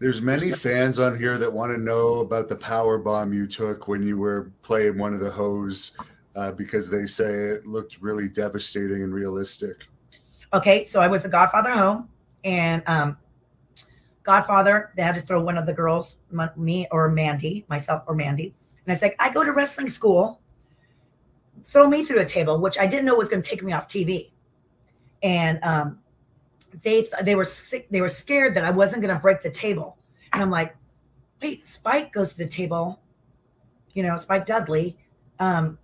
There's many fans on here that want to know about the power bomb you took when you were playing one of the hoes uh, because they say it looked really devastating and realistic. Okay, so I was a Godfather home, and um, Godfather, they had to throw one of the girls, me or Mandy, myself or Mandy, and I was like, I go to wrestling school. Throw me through a table, which I didn't know was going to take me off TV, and um, they they were sick, they were scared that I wasn't going to break the table, and I'm like, wait, Spike goes to the table, you know, Spike Dudley. Um,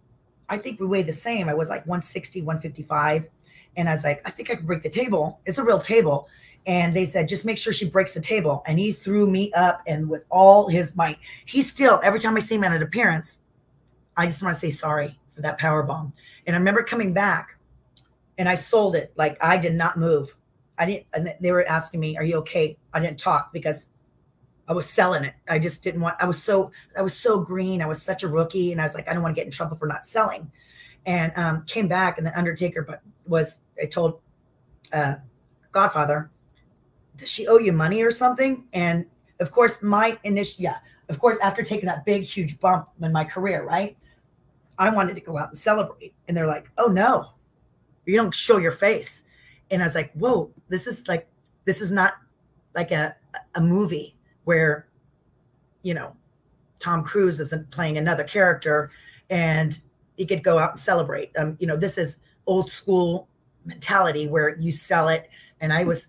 I think we weigh the same. I was like 160, 155. And I was like, I think I can break the table. It's a real table. And they said, just make sure she breaks the table. And he threw me up and with all his might, he still, every time I see him at an appearance, I just want to say sorry for that power bomb. And I remember coming back and I sold it. Like I did not move. I didn't, and they were asking me, are you okay? I didn't talk because I was selling it. I just didn't want, I was so, I was so green. I was such a rookie. And I was like, I don't want to get in trouble for not selling. And um, came back and the Undertaker but was, I told uh, Godfather, does she owe you money or something? And of course, my initial, yeah, of course, after taking that big, huge bump in my career, right? I wanted to go out and celebrate. And they're like, oh no, you don't show your face. And I was like, whoa, this is like, this is not like a, a movie where, you know, Tom Cruise isn't playing another character and he could go out and celebrate. Um, you know, this is old school mentality where you sell it. And I was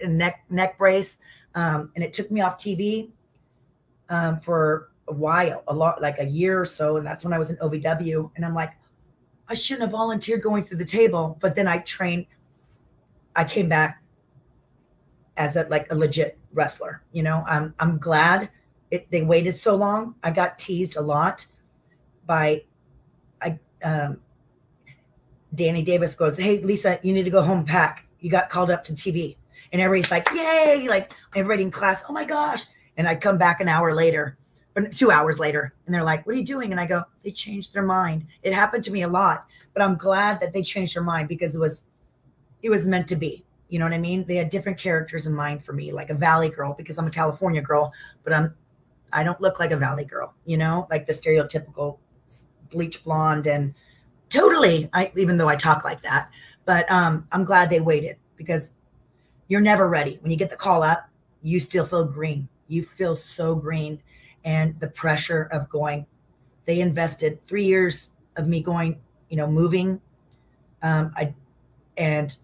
a neck neck brace, um, and it took me off TV um, for a while, a lot, like a year or so, and that's when I was in OVW. And I'm like, I shouldn't have volunteered going through the table, but then I trained. I came back as a like a legit wrestler. You know, I'm I'm glad it, they waited so long. I got teased a lot by I um, Danny Davis goes, Hey Lisa, you need to go home pack. You got called up to TV. And everybody's like, Yay, like everybody in class, oh my gosh. And I come back an hour later, or two hours later, and they're like, What are you doing? And I go, They changed their mind. It happened to me a lot, but I'm glad that they changed their mind because it was it was meant to be. You know what I mean? They had different characters in mind for me, like a valley girl, because I'm a California girl, but I'm I don't look like a valley girl, you know, like the stereotypical bleach blonde and totally I even though I talk like that. But um I'm glad they waited because you're never ready. When you get the call up, you still feel green. You feel so green. And the pressure of going, they invested three years of me going, you know, moving. Um, I and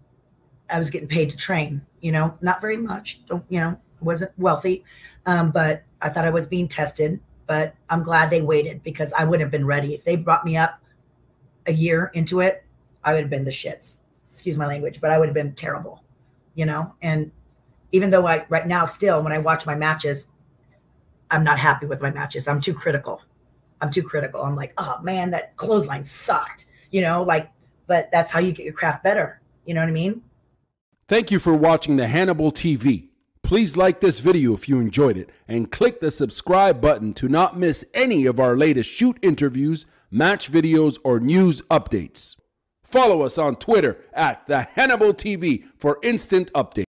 I was getting paid to train, you know, not very much. Don't, you know, wasn't wealthy. Um, but I thought I was being tested. But I'm glad they waited because I wouldn't have been ready. If they brought me up a year into it, I would have been the shits. Excuse my language, but I would have been terrible, you know? And even though I, right now, still, when I watch my matches, I'm not happy with my matches. I'm too critical. I'm too critical. I'm like, oh man, that clothesline sucked, you know? Like, but that's how you get your craft better. You know what I mean? Thank you for watching the Hannibal TV. Please like this video if you enjoyed it and click the subscribe button to not miss any of our latest shoot interviews, match videos, or news updates. Follow us on Twitter at the Hannibal TV for instant updates.